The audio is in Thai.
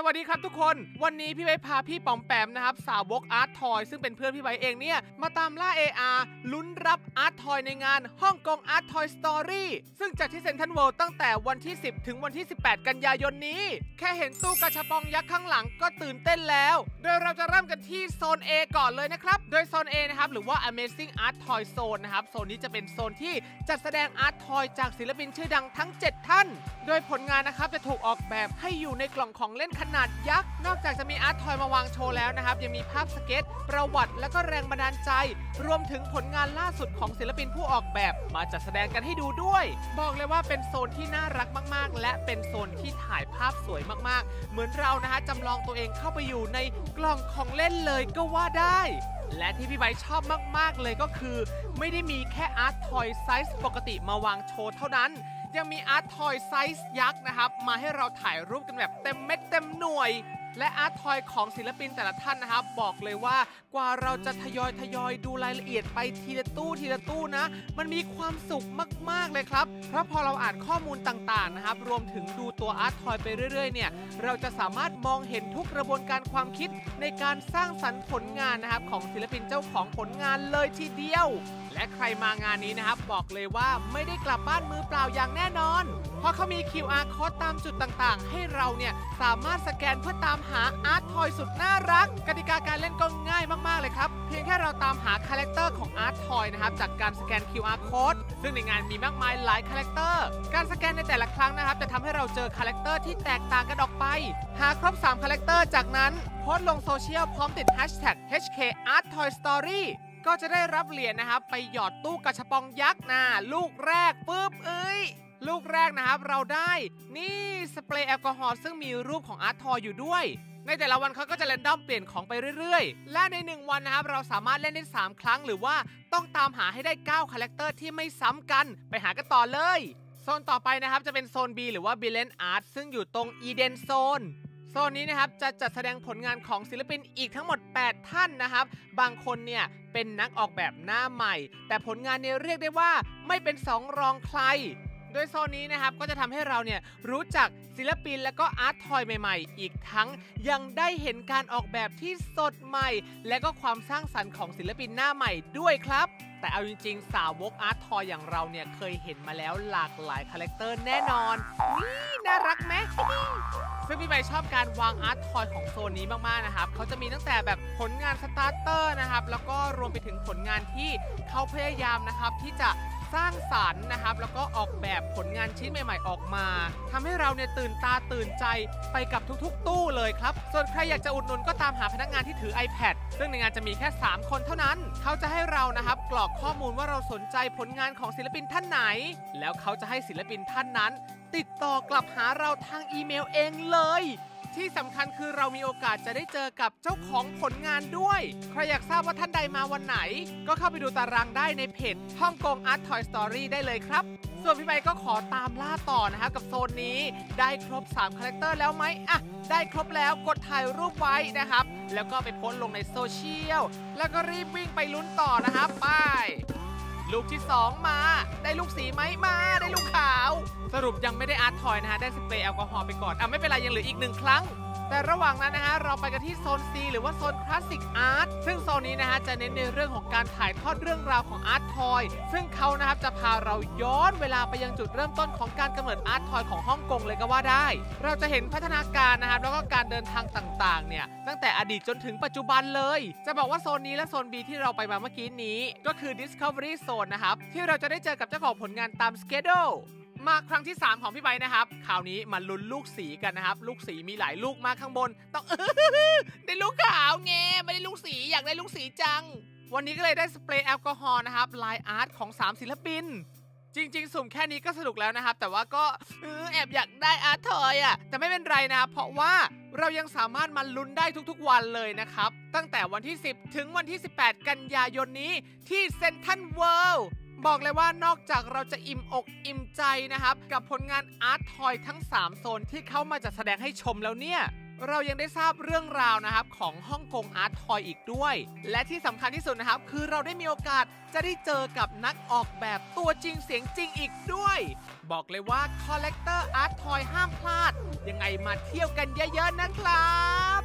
สวัสดีครับทุกคนวันนี้พี่ไว้พาพี่ปอมแปมนะครับสาวกอาร์ตทอยซึ่งเป็นเพื่อนพี่ไว้เองเนี่ย มาตามล่า AR ลุ้นรับอาร์ตทอยในงานฮ่องกงอาร์ตทอยสตอรี่ซึ่งจัดที่เซ็นทรัลเวิลด์ตั้งแต่วันที่ 10 ถึงวันที่ 18 กันยายนนี้ แค่เห็นตู้กระชับปองยักษ์ข้างหลังก็ตื่นเต้นแล้ว โดยเราจะเริ่มกันที่โซน A ก่อนเลยนะครับ โดยโซน A นะครับหรือว่า Amazing Art Toy Zone นะครับโซนนี้จะเป็นโซนที่จัดแสดงอาร์ตทอยจากศิลปินชื่อดังทั้ง 7 ท่าน โดยผลงานนะครับจะถูกออกแบบให้อยู่ในกล่องของเล่นขนาดยักษ์ นอกจากจะมีอาร์ตทอยมาวางโชว์แล้วนะครับ ยังมีภาพสเก็ต ประวัติ และก็แรงบันดาลใจ รวมถึงผลงานล่าสุดของศิลปินผู้ออกแบบ มาจัดแสดงกันให้ดูด้วย บอกเลยว่าเป็นโซนที่น่ารักมาก ๆ และเป็นโซนที่ถ่ายภาพสวยมาก ๆ เหมือนเรานะฮะจำลองตัวเองเข้าไปอยู่ในกล่องของเล่นเลยก็ว่าได้และที่พี่ใบชอบมาก ๆ เลยก็คือ ไม่ได้มีแค่อาร์ตทอยไซส์ปกติมาวางโชว์เท่านั้น ยังมีอาร์ตทอยไซส์ยักษ์นะครับ มาให้เราถ่ายรูปกันแบบเต็มเม็ดเต็มหน่วยและอาร์ตทอยของศิลปินแต่ละท่านนะครับ บอกเลยว่ากว่าเราจะทยอยทยอยดูรายละเอียดไปทีละตู้ทีละตู้นะ มันมีความสุขมาก ๆ เลยครับ เพราะพอเราอ่านข้อมูลต่างๆนะครับ รวมถึงดูตัวอาร์ตทอยไปเรื่อย ๆ เนี่ย เราจะสามารถมองเห็นทุกกระบวนการความคิดในการสร้างสรรค์ผลงานนะครับ ของศิลปินเจ้าของผลงานเลยทีเดียว และใครมางานนี้นะครับ บอกเลยว่าไม่ได้กลับบ้านมือเปล่าอย่างแน่นอน เพราะเขามี QR code ตามจุดต่างๆ ให้เราเนี่ยสามารถสแกนเพื่อตามหาอาร์ตทอยสุดน่ารัก กติกาการเล่นก็ง่ายมากๆเลยครับ เพียงแค่เราตามหาคาแรคเตอร์ของอาร์ตทอยนะครับ จากการสแกน QR code ซึ่งในงานมีมากมายหลายคาแรคเตอร์การสแกนในแต่ละครั้งนะครับ จะทำให้เราเจอคาแรคเตอร์ที่แตกต่างกันออกไป หาครบ3คาแรคเตอร์จากนั้นโพสต์ลงโซเชียลพร้อมติด hashtag HKArtToyStory ก็จะได้รับเหรียญนะครับ ไปหยอดตู้กาชาปองยักษ์นะลูกแรกปุ๊บเอ้ย ลูกแรกนะครับเราได้นี่สเปรย์แอลกอฮอล์ซึ่งมีรูปของอาร์ตทอยอยู่ด้วย ในแต่ละวันเขาก็จะ random เปลี่ยนของไปเรื่อยๆ และใน 1 วันนะครับเราสามารถเล่นได้ 3 ครั้งหรือว่าต้องตามหาให้ได้9คาแรคเตอร์ที่ไม่ซ้ำกันไปหากันต่อเลยโซนต่อไปนะครับจะเป็นโซน B หรือว่า b i l l i o n Art ซึ่งอยู่ตรง Eden Zone โซนนี้นะครับจะจัดแสดงผลงานของศิลปินอีกทั้งหมด 8 ท่านนะครับ บางคนเนี่ยเป็นนักออกแบบหน้าใหม่ แต่ผลงานเนี่ยเรียกได้ว่าไม่เป็นสองรองใคร โดยโซนนี้นะครับก็จะทำให้เราเนี่ยรู้จักศิลปินและก็อาร์ตทอยใหม่ ๆ อีกทั้งยังได้เห็นการออกแบบที่สดใหม่ และก็ความสร้างสรรค์ของศิลปินหน้าใหม่ด้วยครับ แต่เอาจริงๆ สาวกอาร์ตทอยอย่างเราเนี่ยเคยเห็นมาแล้วหลากหลายคาแรคเตอร์แน่นอน นี่น่ารักไหม ซึ่งพี่ใบชอบการวางอาร์ตทอยของโซนนี้มากๆนะครับเขาจะมีตั้งแต่แบบผลงาน starter นะครับ แล้วก็รวมไปถึงผลงานที่เขาพยายามนะครับที่จะสร้างสรรค์นะครับ แล้วก็ออกแบบผลงานชิ้นใหม่ ๆ ออกมาทำให้เราเนี่ยตื่นตาตื่นใจไปกับทุกๆ ตู้เลยครับ ส่วนใครอยากจะอุดหนุนก็ตามหาพนักงานที่ถือ iPad ซึ่งในงานจะมีแค่ 3 คนเท่านั้น เขาจะให้เรานะครับกรอกข้อมูลว่าเราสนใจผลงานของศิลปินท่านไหน แล้วเขาจะให้ศิลปินท่านนั้น ติดต่อกลับหาเราทางอีเมลเองเลย ที่สำคัญคือเรามีโอกาสจะได้เจอกับเจ้าของผลงานด้วย ใครอยากทราบว่าท่านใดมาวันไหน ก็เข้าไปดูตารางได้ในเพจฮ่องกงอาร์ตทอยสตอรี่ได้เลยครับ ส่วนพี่ใบก็ขอตามล่าต่อนะครับกับโซนนี้ได้ครบ3คาแรคเตอร์แล้วไหมอะได้ครบแล้วกดถ่ายรูปไว้นะครับ แล้วก็ไปโพสลงในโซเชียลแล้วก็รีบวิ่งไปลุ้นต่อนะครับไปลูกที่ 2 มา ได้ลูกสีไหมมา ได้ลูกขาว สรุปยังไม่ได้อาร์ตทอยนะฮะ ได้สเปรย์แอลกอฮอล์ไปก่อน อะ ไม่เป็นไร ยังเหลืออีกหนึ่งครั้ง แต่ระหว่างนั้นนะฮะเราไปกันที่โซน C หรือว่าโซน classic art ซึ่งโซนนี้นะฮะจะเน้นในเรื่องของการถ่ายทอดเรื่องราวของอาร์ตทอย ซึ่งเขานะครับจะพาเราย้อนเวลาไปยังจุดเริ่มต้นของการกำเนิดอาร์ตทอยของฮ่องกงเลยก็ว่าได้ เราจะเห็นพัฒนาการนะครับแล้วก็การเดินทางต่างๆเนี่ยตั้งแต่อดีตจนถึงปัจจุบันเลย จะบอกว่าโซนนี้และโซน B ที่เราไปมาเมื่อกี้นี้ ก็คือ Discovery Zone นะครับที่เราจะได้เจอกับเจ้าของผลงานตาม schedule มาครั้งที่ 3 ของพี่ใบนะครับคราวนี้มาลุ้นลูกสีกันนะครับ ลูกสีมีหลายลูกมากข้างบน ต้องได้ลูกขาวเองไม่ได้ลูกสีอยากได้ลูกสีจัง วันนี้ก็เลยได้สเปรย์แอลกอฮอล์นะครับลายอาร์ตของ 3 ศิลปิน จริง ๆ สุ่มแค่นี้ก็สนุกแล้วนะครับ แต่ว่าก็เออแอบอยากได้อาร์ตทอยอะแต่ไม่เป็นไรนะเพราะว่าเรายังสามารถมาลุ้นได้ทุกๆวันเลยนะครับ ตั้งแต่วันที่ 10 ถึงวันที่ 18 กันยายนนี้ที่เซนทันเวิลด์ บอกเลยว่านอกจากเราจะอิ่มอกอิ่มใจนะครับ กับผลงานอาร์ตทอยทั้ง 3 โซนที่เข้ามาจัดแสดงให้ชมแล้วเนี่ยเรายังได้ทราบเรื่องราวนะครับของฮ่องกงอาร์ตทอยอีกด้วย และที่สำคัญที่สุดนะครับ คือเราได้มีโอกาสจะได้เจอกับนักออกแบบตัวจริงเสียงจริงอีกด้วย บอกเลยว่า collector อาร์ตทอยห้ามพลาด ยังไงมาเที่ยวกันเยอะๆนะครับ